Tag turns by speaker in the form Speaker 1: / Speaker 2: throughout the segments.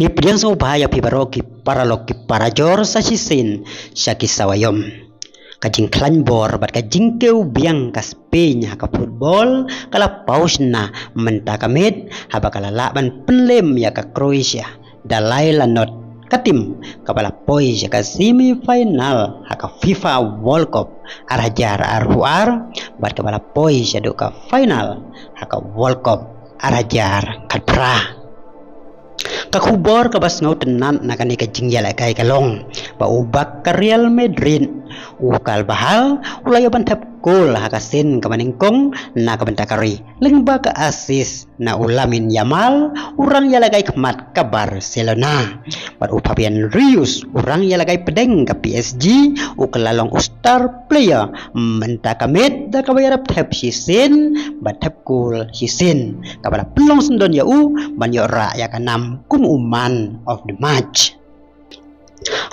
Speaker 1: Pidiang sa upaya pibaroki para loki para jor sa sisin sa kisawayom. Kajing klanbor bat kajing keu biang kas penya ka football kala paus na menta kamit haba kala laban penlem ya ka Croatia dalai lanot katim kapala poi ya ka semi final haka FIFA World Cup. Arajar arhuar bat kapala poi ya do ka final haka World Cup arajar katpra kakubor kabas ngau tenan na ka jingyala kay kalong. Ba ubak ka Real Madrid ukal bahal ulayo bantap kul hakasin kamaningkong na kabantakari lengba ka asis na ulamin yamal urang yalagay kemat ka Barcelona bar upapian Rius urang yalagay pedeng ka PSG ukalalong star player menta kamit da kabayarap tap sisin batap kul sisin kabala pelong sendon ya u banyo ra ya kanam kum uman of the match.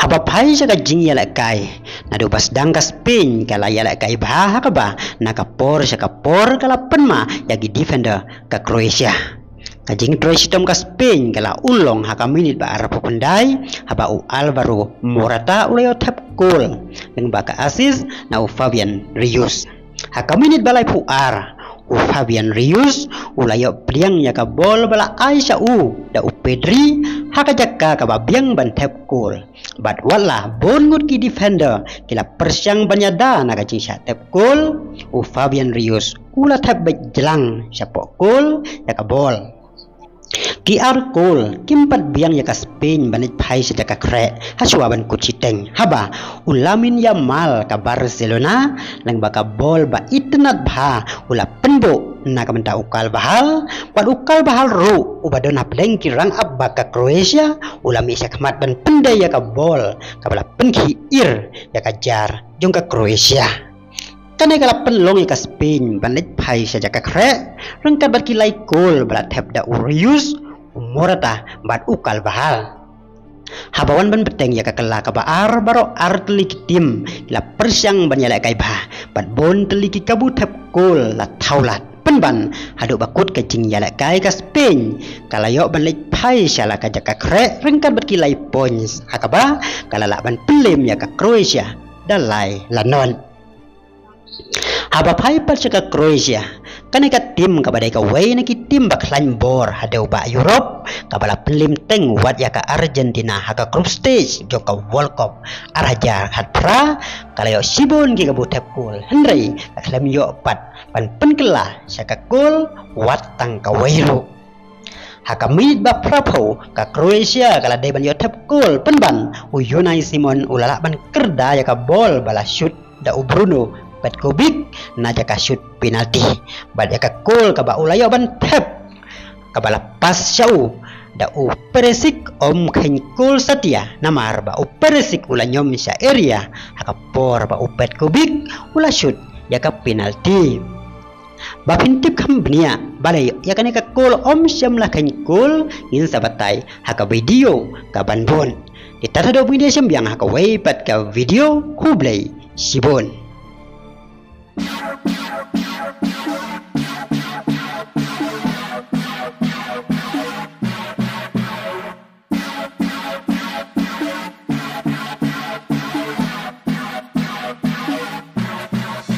Speaker 1: Haba pai jaga jing kai na do bas dangka spin kala yala kai bah ka ba na ka por ka por kala penma yagi defender ka Croatia ka jing Croatia tom ka Spain kala ulong haka minit ba arap pendai haba u Alvaro Morata ulayo tap goal dengan baka asis na u Fabian Rius haka minit pu ar u Fabian Rius ulayo priang ya ka bol bala Aisyah u da u Pedri haka jakka ka biang ban tap goal but wala bon ngut ki defender kila persyang banyada na ka cing tap u Fabian Rius ula tap jelang siapa goal ya ka bol QR call kimpat biang ya ka Spain banit pai sa ka kre haswa ban kuciteng haba ulamin ya mal ka Barcelona lang baka bol ba itnat ba ula penbo na ka menta ukal bahal. Ban ukal bahal ru ubadon hapleng kirang abba ka Croatia ulami sa kamat ban pendai ya ka bol ka bala penki ir ya ka jar jong ka Croatia Kanai kala penlong ka Spain banit pai sa ka kre rangka berkilai kol bala da urius umurata bat ukal bahal habawan ban beteng ya kakela ka baar baro ar teliki tim la persyang ban yala kai bah bat bon teliki kabu tap kol la taulat penban hadu bakut ke jing yala kai ka Spain kala yo ban lek pai shala ka jaka kre rangka berkilai points hakaba kala la ban pelem ya ka Croatia dalai lanon haba pai ka Croatia kan ka tim ka badai ka way na ki tim baklan bor hadau ba Europe. Ka bala pelim teng wat ya ka Argentina ha ka group stage jo ka World Cup. Araja hat pra kala yo sibon ki ka butep kul hendrai ka klam yo pat. Pan penkela sa ka kul wat tang ka haka mit ba prapo ka Croatia kala dai ban yo tap kul penban u Unai Simon ulala ban kerda ya ka bol bala shoot da Bruno bat kubik na jaka shoot penalti. Bat jaka gol ka ba ulayo ban tap ka bala pas syau. Da u peresik om khain kul satia namar ba u peresik ula nyom sa area haka por ba u kubik ula shoot jaka penalti. Ba pintip kam bnia balai ya kane ka kul om syam la kul. In sabatai haka video ka banbon Kita ada video yang haka way pat ka video kublay sibon.